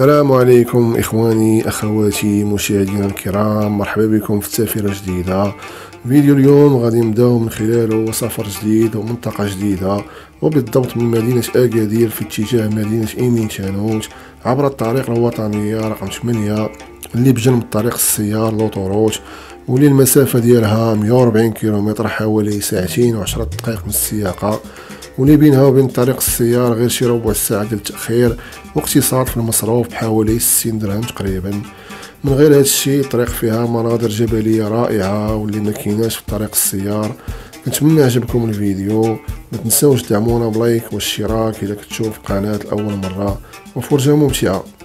السلام عليكم إخواني أخواتي مشاهدينا الكرام. مرحبا بكم في تافرة جديدة فيديو اليوم غادي نبداو من خلاله سفر جديد ومنطقة جديدة وبالضبط من مدينة أكادير في اتجاه مدينة إيمين شانوت عبر الطريق الوطنية رقم 8 اللي بجنب طريق السيار لوطوروت واللي المسافة ديالها 140 كيلومتر حوالي ساعتين وعشرة دقائق من السياقة. واللي بينها وبين طريق السيارة غير شي ربع ساعة ديال التأخير واقتصاد في المصروف بحوالي 60 درهم تقريبا. من غير هذا الشيء الطريق فيها مناظر جبلية رائعة واللي ما كيناش في طريق السيار. كنتمنى عجبكم الفيديو. ما تنساوش دعمونا بلايك والاشتراك إذا كتشوف القناة لأول مرة. وفرجة ممتعة. thank